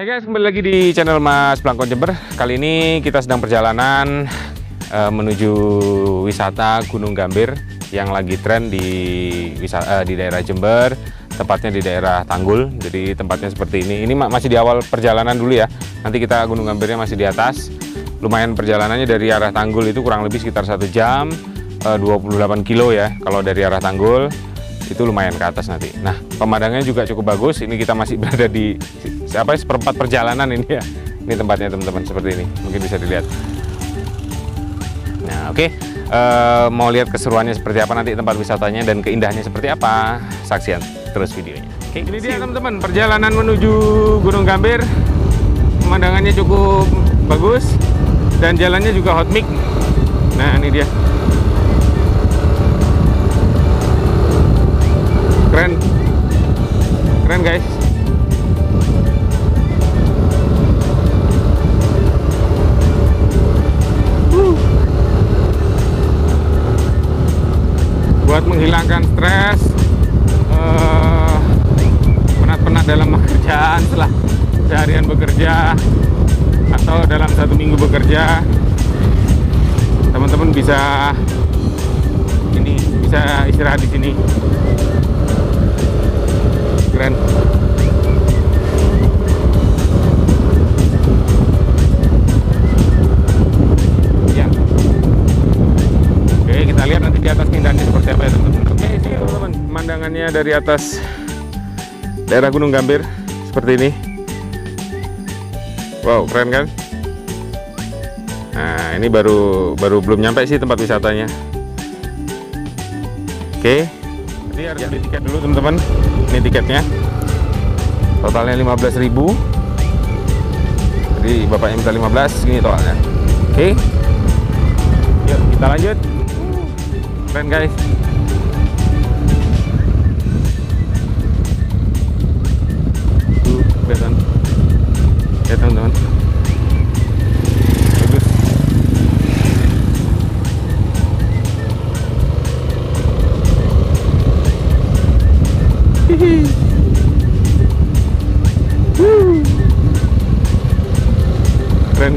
Hai guys, kembali lagi di channel Mas Blangkon Jember. Kali ini kita sedang perjalanan uh, menuju wisata Gunung Gambir yang lagi tren di wisata uh, di daerah Jember, tepatnya di daerah Tanggul. Jadi tempatnya seperti ini. Ini masih di awal perjalanan dulu ya. Nanti kita Gunung Gambirnya masih di atas. Lumayan perjalanannya dari arah Tanggul itu kurang lebih sekitar satu jam, uh, 28 kilo ya. Kalau dari arah Tanggul itu lumayan ke atas nanti. Nah, pemandangannya juga cukup bagus. Ini kita masih berada di siapa seperempat perjalanan ini ya. Ini tempatnya teman-teman seperti ini. Mungkin bisa dilihat. Nah, oke. Okay. Uh, eh, mau lihat keseruannya seperti apa nanti tempat wisatanya dan keindahannya seperti apa? Saksikan terus videonya. Oke, okay, ini dia teman-teman perjalanan menuju Gunung Gambir. Pemandangannya cukup bagus dan jalannya juga hot mix. Nah, ini dia. Guys. Buat menghilangkan stres uh, penat-penat dalam pekerjaan setelah seharian bekerja atau dalam satu minggu bekerja teman-teman bisa ini bisa istirahat di sini keren. Ya oke kita lihat nanti di atas keindahannya seperti apa ya teman-teman. Oke sih teman-teman pemandangannya dari atas daerah Gunung Gambir seperti ini. Wow keren kan? Nah ini baru baru belum nyampe sih tempat wisatanya. Oke jadi harus beli tiket dulu teman-teman. Ini tiketnya. Totalnya 15.000 jadi bapaknya minta 15 gini totalnya. Oke. Yuk kita lanjut. Keren guys. Ya teman-teman Keren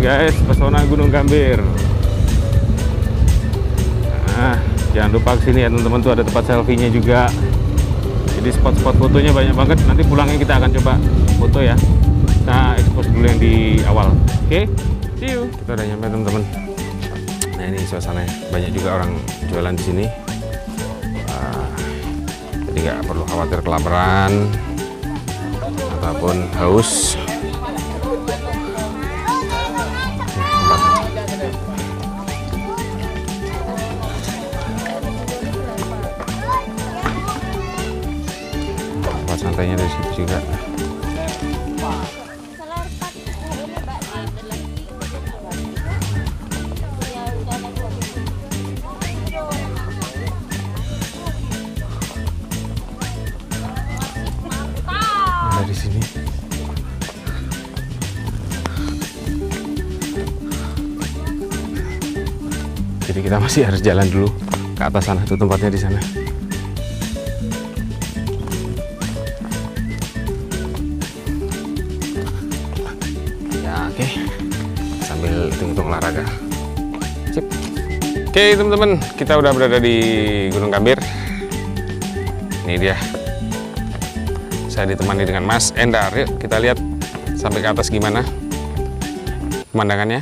guys, pesona Gunung Gambir. Nah, jangan lupa ke sini ya teman-teman tuh ada tempat selfie-nya juga. Jadi spot-spot fotonya banyak banget. Nanti pulangnya kita akan coba foto ya. Kita expose dulu yang di awal. Oke, okay? see you. Kita udah nyampe teman-teman. Nah ini suasananya. Banyak juga orang jualan di sini. Jadi nggak perlu khawatir kelaparan ataupun haus. Tempat santainya dari situ juga kita masih harus jalan dulu ke atas sana, itu tempatnya di sana. Ya oke, okay. sambil hitung-hitung olahraga. Oke okay, teman-teman, kita udah berada di Gunung Gambir. Ini dia saya ditemani dengan Mas Endar yuk kita lihat sampai ke atas gimana pemandangannya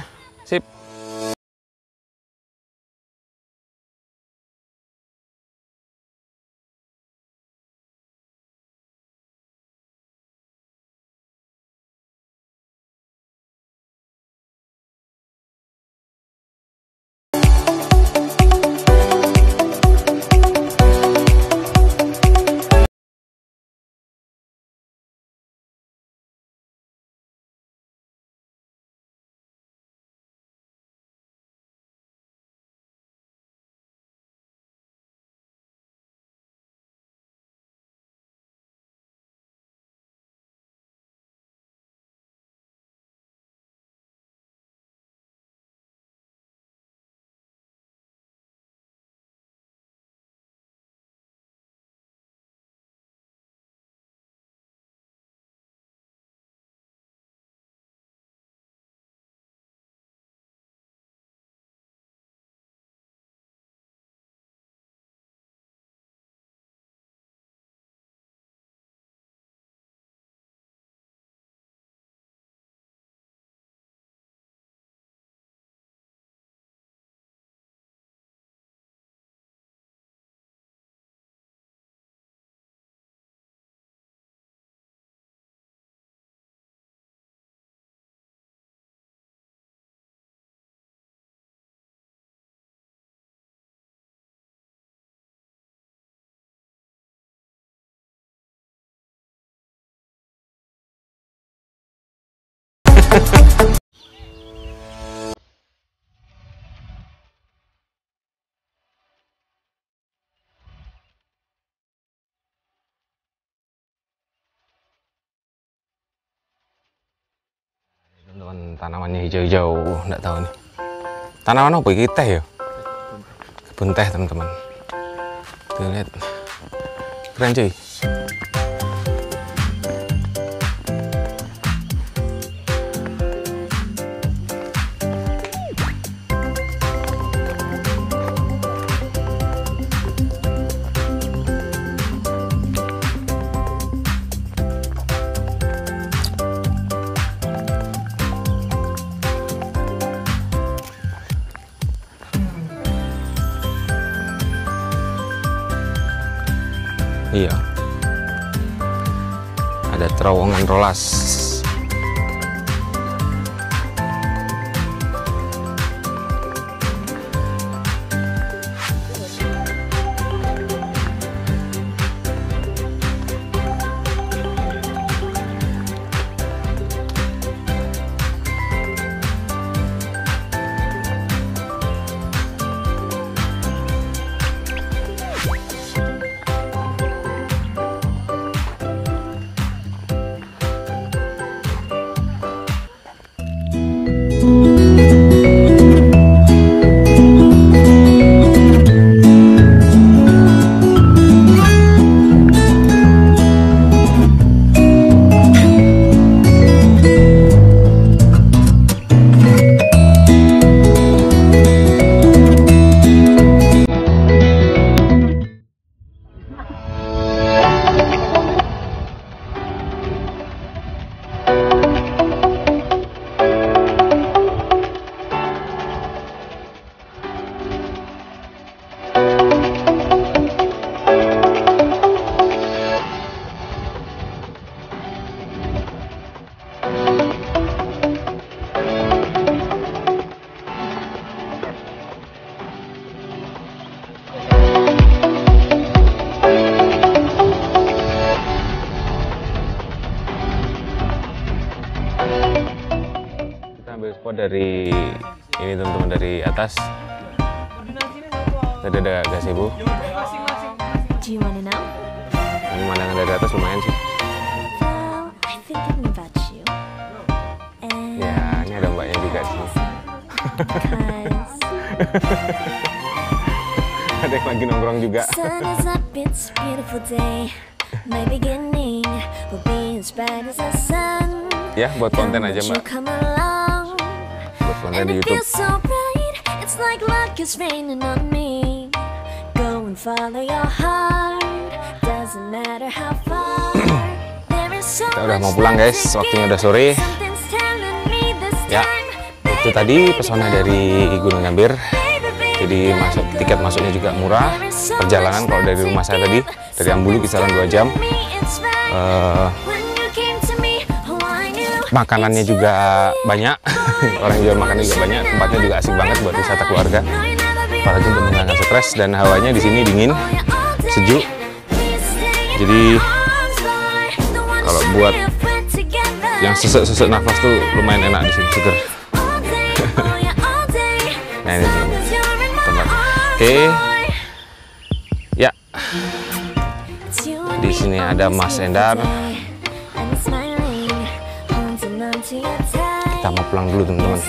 tanamannya hijau-hijau nggak tahu nih. Tanaman apa ini teh ya? Kebun teh teman-teman. Tuh lihat. Keren cuy terowongan rolas. Dari ini teman-teman dari atas. Tadi ada gazebo. Pemandangan dari atas lumayan sih. Ya, ini ada mbaknya juga sih. ada yang lagi nongkrong juga. Ya, buat konten aja mbak. Konten di YouTube. feels so bright. It's like luck is raining on me. Go and follow your heart. Doesn't matter how far. There is so Kita udah mau pulang guys, waktunya udah sore. Ya. Itu tadi pesona dari Gunung Gambir. Jadi masuk tiket masuknya juga murah. Perjalanan kalau dari rumah saya tadi dari Ambulu kisaran 2 jam. Eh, makanannya juga banyak. Orang jual makannya juga banyak. Tempatnya juga asik banget buat wisata keluarga. Apalagi untuk menghilangkan stres dan hawanya di sini dingin, sejuk. Jadi kalau buat yang sesek-sesek nafas tuh lumayan enak di sini, seger. Nah, ini tempat. Oke. Ya, Di sini ada Mas Endar. Mau pulang dulu teman-teman.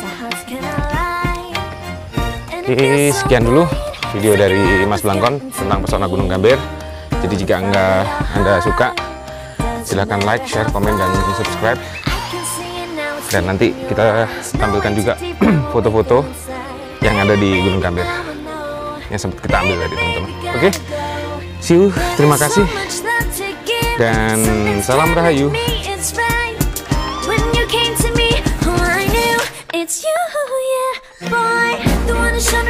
Oke, sekian dulu video dari Mas Blangkon tentang pesona Gunung Gambir. Jadi jika anda, anda suka, silahkan like, share, komen, dan subscribe. Dan nanti kita tampilkan juga foto-foto yang ada di Gunung Gambir yang sempat kita ambil tadi teman-teman. Oke, see you, terima kasih, dan salam rahayu. It's you, yeah, boy, the one who showed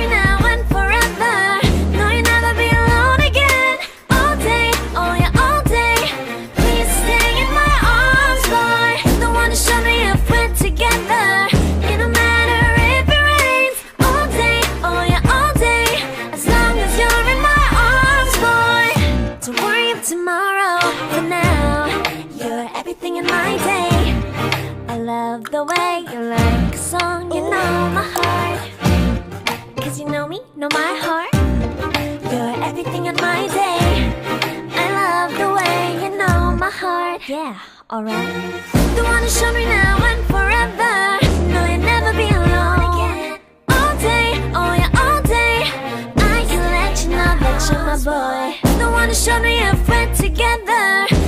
You're like a song, you know my heart. Cause you know me, know my heart. You're everything in my day. I love the way you know my heart. Yeah, alright. The one who showed me now and forever. Know you'll never be alone again All day, oh yeah, all day I can let you know that you're my boy. The one who showed me a friend together.